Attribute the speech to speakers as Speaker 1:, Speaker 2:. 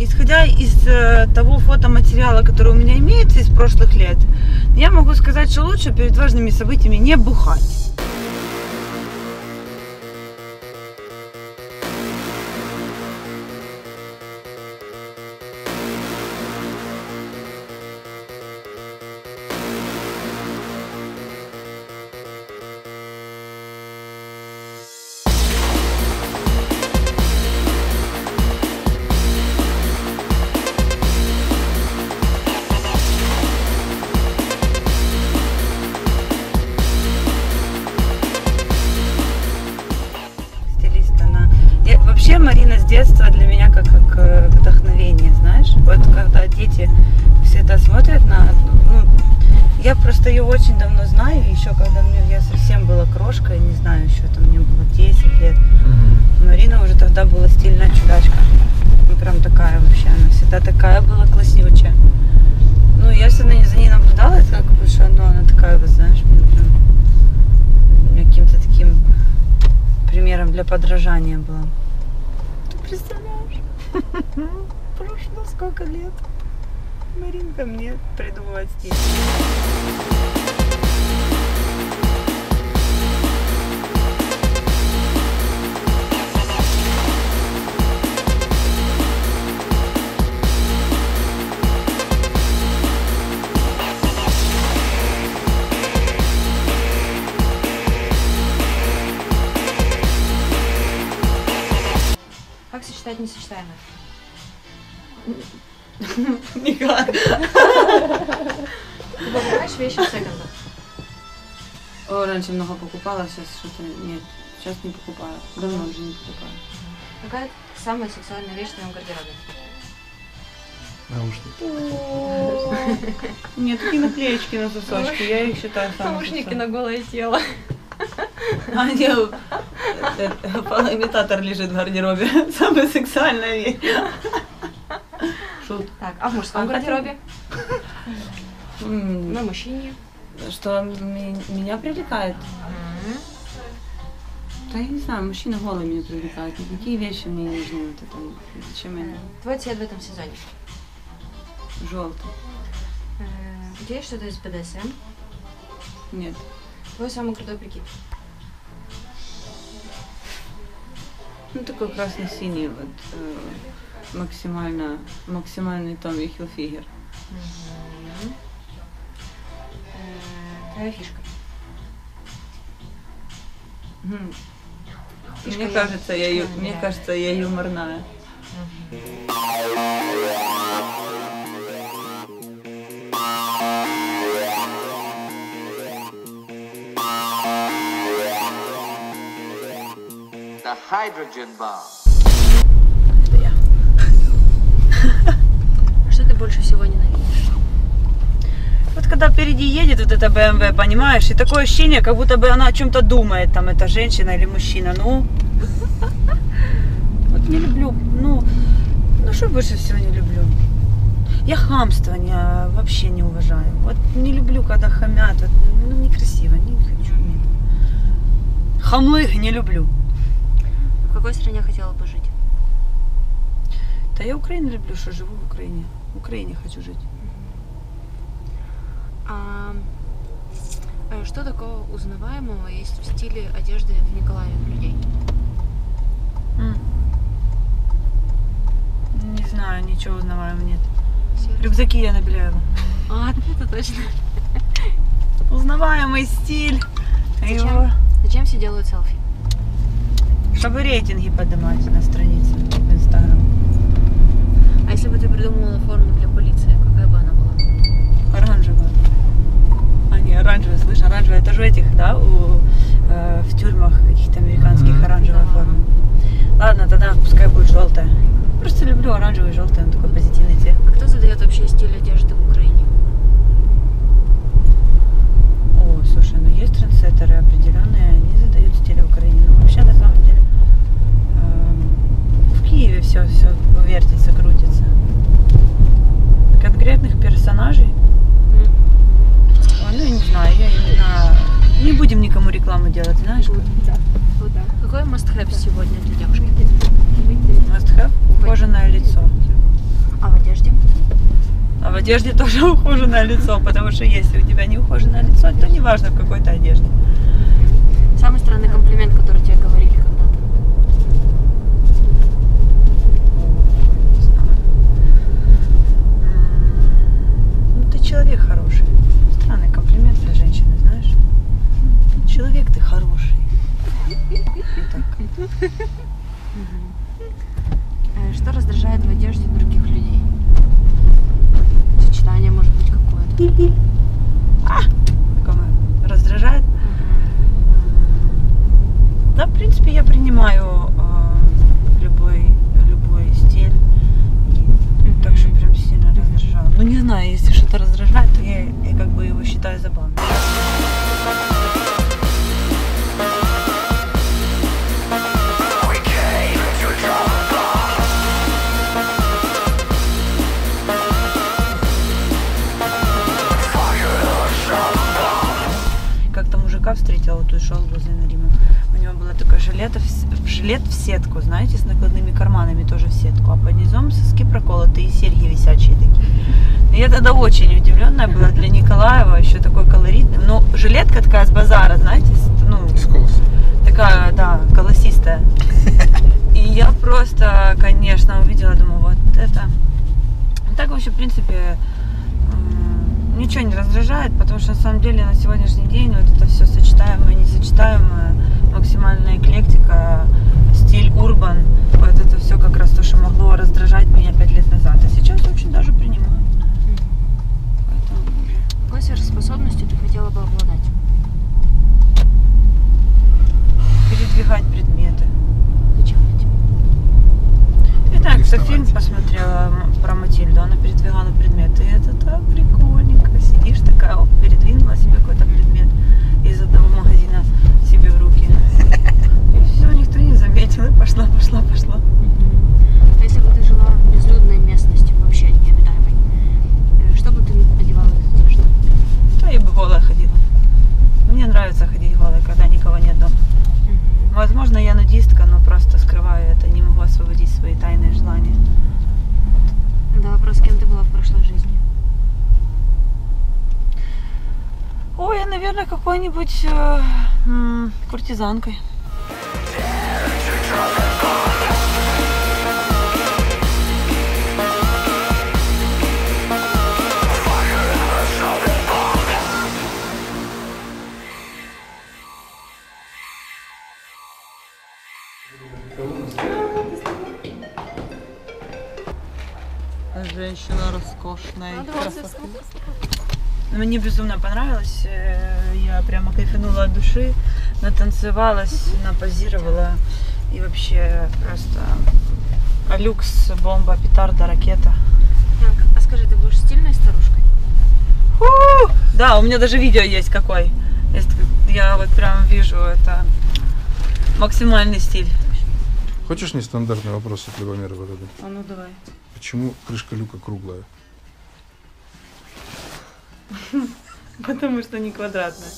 Speaker 1: исходя из э, того фотоматериала, который у меня имеется из прошлых лет, я могу сказать, что лучше перед важными событиями не бухать. Дети всегда смотрят на... Ну, я просто ее очень давно знаю, еще когда мне, я совсем была крошкой, не знаю, еще там мне было 10 лет. Марина уже тогда была стильная чудачка. Ну, прям такая вообще, она всегда такая была класснючая. Ну, я всегда за ней наблюдала, это как бы, что ну, она такая, вот, знаешь, мне прям каким-то таким примером для подражания была. Ты представляешь? Прошло сколько лет. Маринка мне придумывает стиль.
Speaker 2: Как сочетать несочетаемое?
Speaker 1: Никак.
Speaker 2: Ты покупаешь вещи в секондах?
Speaker 1: О, раньше много покупала, сейчас что-то нет. Сейчас не покупаю. Давно уже не покупаю.
Speaker 2: Какая самая сексуальная вещь в твоем гардеробе?
Speaker 3: Наушники.
Speaker 1: Нет, такие наклеечки на сосочки, я их считаю самым
Speaker 2: голое тело.
Speaker 1: А нет, э, фалоимитатор лежит в гардеробе. Самая сексуальная вещь. Шут.
Speaker 2: Так, а в мужском
Speaker 1: А
Speaker 2: гардеробе? На мужчине?
Speaker 1: Что меня привлекает? Да я не знаю, мужчины голые меня привлекают. Никакие вещи мне не нужны. Вот это, зачем они?
Speaker 2: Твой цвет в этом сезоне?
Speaker 1: Желтый.
Speaker 2: Э, У тебя есть что-то из БДСМ?
Speaker 1: Нет.
Speaker 2: Твой самый крутой прикид?
Speaker 1: Ну такой красно-синий вот. Максимально, максимальный Томми Хилфигер.
Speaker 2: Э, Твоя фишка?
Speaker 1: Мгм.
Speaker 2: Фишка
Speaker 1: Мне кажется, я, ю- мне кажется, я юморная.
Speaker 4: The hydrogen bomb.
Speaker 2: Больше всего ненавидишь?
Speaker 1: Вот когда впереди едет вот эта BMW, понимаешь, и такое ощущение, как будто бы она о чем-то думает, там, эта женщина или мужчина. Ну, вот не люблю. Ну, ну что больше всего не люблю? Я хамство не, вообще не уважаю. Вот не люблю, когда хамят. Вот, ну, некрасиво, не хочу. Нет. Хамлых не люблю.
Speaker 2: В какой стране хотела бы жить?
Speaker 1: Да я Украину люблю, что живу в Украине. В Украине хочу жить.
Speaker 2: А, э, что такого узнаваемого есть в стиле одежды в Николаеве людей?
Speaker 1: Не знаю, ничего узнаваемого нет.
Speaker 2: Серый?
Speaker 1: Рюкзаки я на Беляева.
Speaker 2: А, это точно.
Speaker 1: Узнаваемый стиль.
Speaker 2: Зачем?
Speaker 1: Его.
Speaker 2: Зачем все делают селфи?
Speaker 1: Чтобы рейтинги поднимать на странице.
Speaker 2: А если бы ты придумала форму для полиции, какая бы она была?
Speaker 1: Оранжевая. А, не, оранжевая, слышь, оранжевая. Это же у этих, да, у, э, в тюрьмах каких-то американских
Speaker 3: Мгм.
Speaker 1: оранжевая
Speaker 2: Да.
Speaker 1: форма. Ладно, тогда пускай будет желтая. Просто люблю оранжевый и желтый, он такой позитивный цвет.
Speaker 2: А кто задает вообще стиль одежды в Украине?
Speaker 1: О, слушай, ну есть трендсеттеры определенные, они задают стиль в Украине. Ну, вообще, на самом деле, эм, в Киеве все, все вертится, крутится. Конкретных персонажей, ой, ну, я не знаю, я именно... Не будем никому рекламу делать, знаешь?
Speaker 2: Какой must-have сегодня для девушки?
Speaker 1: Must have? Кожаное лицо. одежде? Тоже ухоженное лицо, потому что если у тебя не ухоженное лицо, то неважно в какой то одежде.
Speaker 2: Самый странный комплимент, который тебе говорили когда-то.
Speaker 1: Не знаю. М, Ну, ты человек хороший. Странный комплимент для женщины, знаешь? Ну, Человек ты хороший. Вот так.
Speaker 2: Э, Что раздражает в одежде других людей? Сочетание может быть какое-то.
Speaker 1: Такое раздражает. Да, в принципе, я принимаю э, любой, любой стиль. И так что прям сильно раздражало. Ну, не знаю, если что-то раздражает, то я, я как бы его считаю забавным. Мужика встретила, тут шел возле Нарима. У него была такая с- жилет в сетку, знаете, с накладными карманами тоже в сетку, а под низом соски проколоты и серьги висячие такие. И Я тогда очень удивленная была для Николаева, еще такой колоритный. Ну, жилетка такая с базара, знаете, с- ну, такая, да, колосистая. И я просто, конечно, увидела, думаю, вот это. Ну, Так вообще, в принципе, ничего не раздражает, потому что на самом деле на сегодняшний день вот это все сочетаемое, несочетаемое, максимальная эклектика, стиль урбан, вот это все как раз то, что могло раздражать меня пять лет назад. А сейчас очень даже принимаю. Поэтому
Speaker 2: Какой сверхспособностью ты хотела бы обладать?
Speaker 1: передвигать предметы.
Speaker 2: Зачем это тебе?
Speaker 5: Рисовать.
Speaker 1: фильм посмотрела про Матильду, она передвигала предметы. И это так прикольненько. Сидишь такая, оп, передвинула себе какой-то предмет из одного магазина себе в руки. И все, никто не заметил. И пошла, пошла, пошла.
Speaker 2: А если бы ты жила в безлюдной местности, вообще необитаемой, э, что бы ты одевала из одежды?
Speaker 1: Да, я бы голая ходила. Мне нравится ходить голой, когда никого нет дома. Возможно, я нудистка, но просто скрываю это, не могу освободить свои тайные желания.
Speaker 2: Тогда вопрос, кем ты была в прошлой жизни?
Speaker 1: Ой, я, наверное, какой-нибудь э, м, куртизанкой. Женщина роскошная. Мне безумно понравилось. э, Я прямо кайфанула от души, натанцевалась, напозировала. И вообще просто люкс, бомба, петарда, ракета.
Speaker 2: Янка, а скажи, ты будешь стильной старушкой?
Speaker 1: Фу! Да, у меня даже видео есть какой. Есть- Я вот прям вижу это максимальный стиль.
Speaker 5: Хочешь нестандартный вопрос от Любомирова задать?
Speaker 1: А ну давай.
Speaker 5: Почему крышка люка круглая?
Speaker 1: Потому что не квадратная.